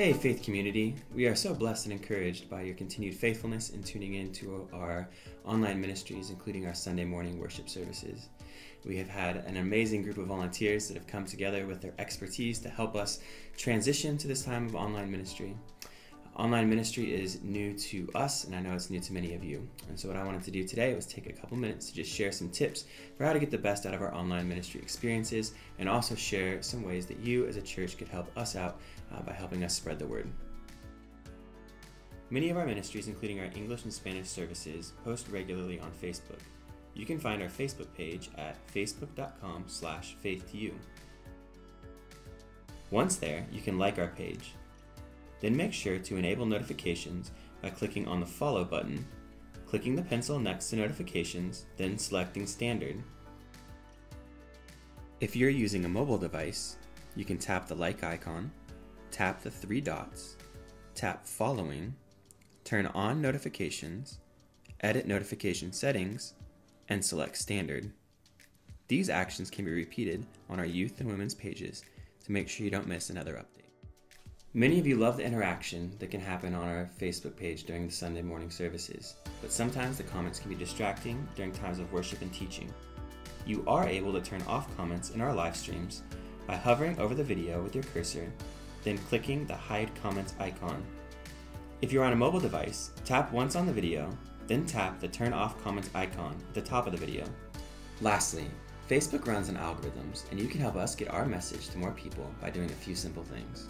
Hey, Faith Community. We are so blessed and encouraged by your continued faithfulness in tuning in to our online ministries, including our Sunday morning worship services. We have had an amazing group of volunteers that have come together with their expertise to help us transition to this time of online ministry. Online ministry is new to us, and I know it's new to many of you. And so, what I wanted to do today was take a couple minutes to just share some tips for how to get the best out of our online ministry experiences, and also share some ways that you as a church could help us out uh, by helping us spread the word. Many of our ministries, including our English and Spanish services, post regularly on Facebook. You can find our Facebook page at facebook.com slash faithtoyou. Once there, you can like our page. Then make sure to enable notifications by clicking on the Follow button, clicking the pencil next to Notifications, then selecting Standard. If you're using a mobile device, you can tap the like icon, tap the three dots, tap Following, turn on Notifications, edit notification settings, and select Standard. These actions can be repeated on our youth and women's pages to make sure you don't miss another update. Many of you love the interaction that can happen on our Facebook page during the Sunday morning services, but sometimes the comments can be distracting during times of worship and teaching. You are able to turn off comments in our live streams by hovering over the video with your cursor, then clicking the Hide Comments icon. If you're on a mobile device, tap once on the video, then tap the Turn Off Comments icon at the top of the video. Lastly, Facebook runs on algorithms, and you can help us get our message to more people by doing a few simple things.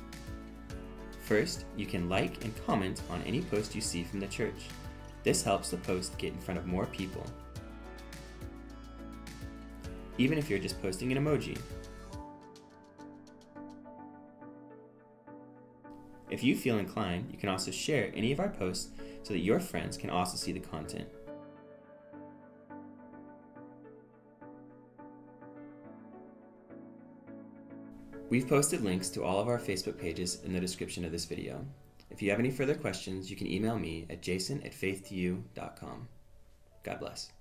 First, you can like and comment on any post you see from the church. This helps the post get in front of more people. Even if you're just posting an emoji. If you feel inclined, you can also share any of our posts so that your friends can also see the content. We've posted links to all of our Facebook pages in the description of this video. If you have any further questions, you can email me at jason at faithtoyou.com. God bless.